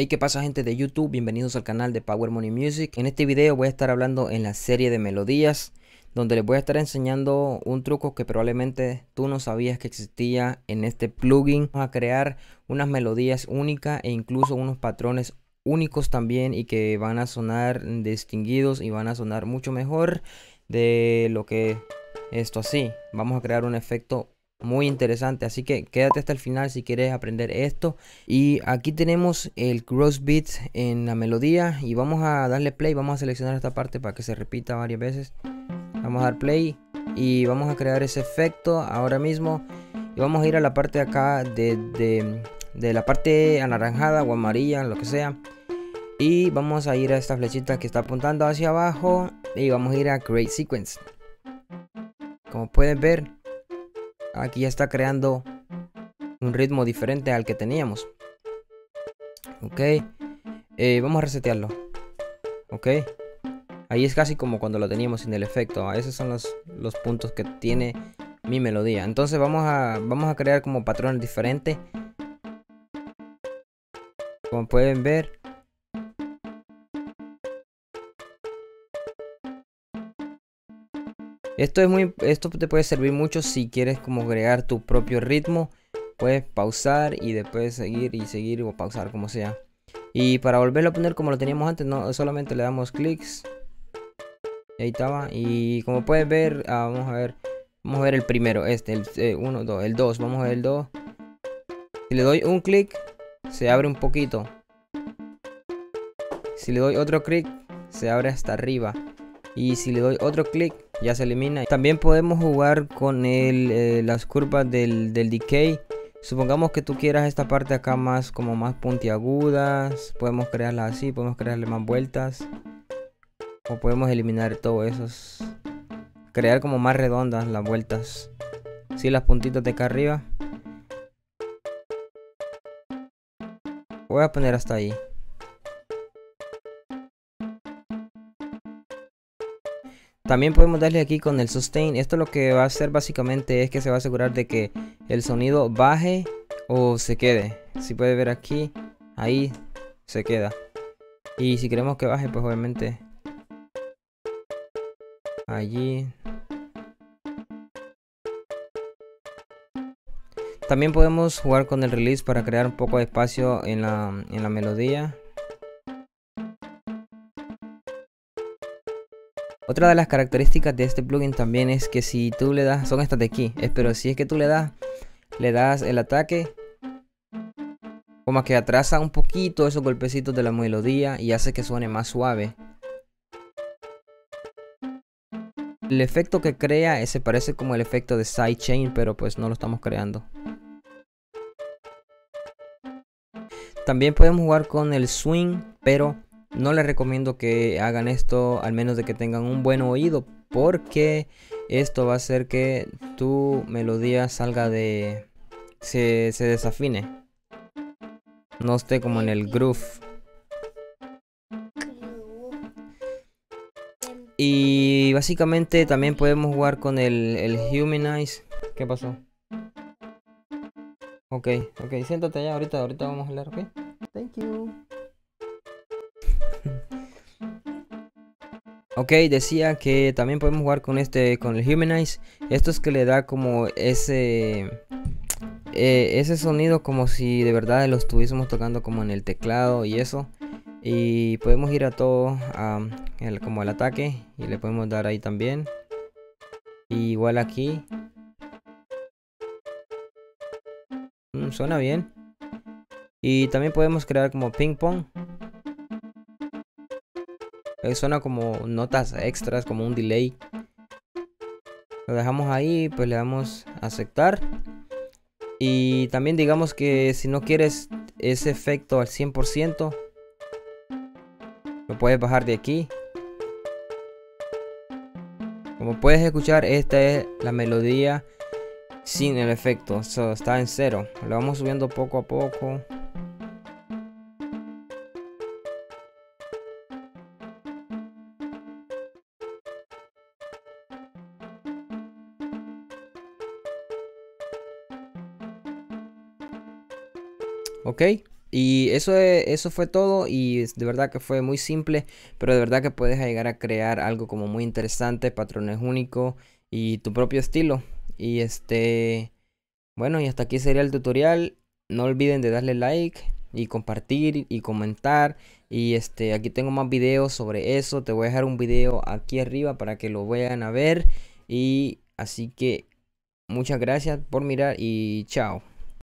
Hey, ¿qué pasa gente de YouTube? Bienvenidos al canal de Power Money Music. En este video voy a estar hablando en la serie de melodías, donde les voy a estar enseñando un truco que probablemente tú no sabías que existía en este plugin. Vamos a crear unas melodías únicas e incluso unos patrones únicos también y que van a sonar distinguidos y van a sonar mucho mejor de lo que esto así. Vamos a crear un efecto muy interesante. Así que quédate hasta el final si quieres aprender esto. Y aquí tenemos el cross beat en la melodía y vamos a darle play. Vamos a seleccionar esta parte para que se repita varias veces. Vamos a dar play y vamos a crear ese efecto ahora mismo. Y vamos a ir a la parte de acá de, de, de la parte anaranjada o amarilla lo que sea. Y vamos a ir a esta flechita que está apuntando hacia abajo y vamos a ir a create sequence. Como pueden ver aquí ya está creando un ritmo diferente al que teníamos. Ok. Eh, vamos a resetearlo. Ok. Ahí es casi como cuando lo teníamos sin el efecto. Esos son los, los puntos que tiene mi melodía. Entonces vamos a, vamos a crear como patrones diferentes. Como pueden ver, Esto es muy, esto te puede servir mucho si quieres como agregar tu propio ritmo. Puedes pausar y después seguir y seguir o pausar como sea. Y para volverlo a poner como lo teníamos antes, no solamente le damos clics. Ahí estaba. Y como puedes ver, ah, vamos a ver. Vamos a ver el primero, este, el 1, 2, el 2. Vamos a ver el 2. Si le doy un clic, se abre un poquito. Si le doy otro clic, se abre hasta arriba. Y si le doy otro clic, ya se elimina. También podemos jugar con el, eh, las curvas del, del decay. Supongamos que tú quieras esta parte acá más como más puntiagudas. Podemos crearla así, podemos crearle más vueltas. O podemos eliminar todo esos. Crear como más redondas las vueltas. Sí, las puntitas de acá arriba. Voy a poner hasta ahí. También podemos darle aquí con el sustain. Esto lo que va a hacer básicamente es que se va a asegurar de que el sonido baje o se quede. Si puede ver aquí, ahí se queda. Y si queremos que baje, pues obviamente allí. También podemos jugar con el release para crear un poco de espacio en la, en la melodía. Otra de las características de este plugin también es que si tú le das, son estas de aquí, pero si es que tú le das, le das el ataque, como que atrasa un poquito esos golpecitos de la melodía y hace que suene más suave. El efecto que crea se parece como el efecto de sidechain, pero pues no lo estamos creando. También podemos jugar con el swing, pero no les recomiendo que hagan esto al menos de que tengan un buen oído porque esto va a hacer que tu melodía salga de... se, se desafine. No esté como en el groove. Y básicamente también podemos jugar con el, el Humanize. ¿Qué pasó? Ok, ok, siéntate ya, ahorita, ahorita vamos a hablar, ok. Thank you. Ok, decía que también podemos jugar con este, con el Humanize. Esto es que le da como ese, eh, ese sonido como si de verdad lo estuviésemos tocando como en el teclado y eso. Y podemos ir a todo, como el ataque y le podemos dar ahí también. igual aquí. Mm, suena bien. Y también podemos crear como ping pong. Eh, suena como notas extras, como un delay. Lo dejamos ahí, pues le damos a aceptar. Y también digamos que si no quieres ese efecto al 100%, lo puedes bajar de aquí. Como puedes escuchar, esta es la melodía sin el efecto. está en cero. Lo vamos subiendo poco a poco. ¿Ok? Y eso, eso fue todo y de verdad que fue muy simple, pero de verdad que puedes llegar a crear algo como muy interesante, patrones únicos y tu propio estilo. Y este, bueno, y hasta aquí sería el tutorial. No olviden de darle like y compartir y comentar. Y este, aquí tengo más videos sobre eso. Te voy a dejar un video aquí arriba para que lo vayan a ver. Y así que muchas gracias por mirar y chao.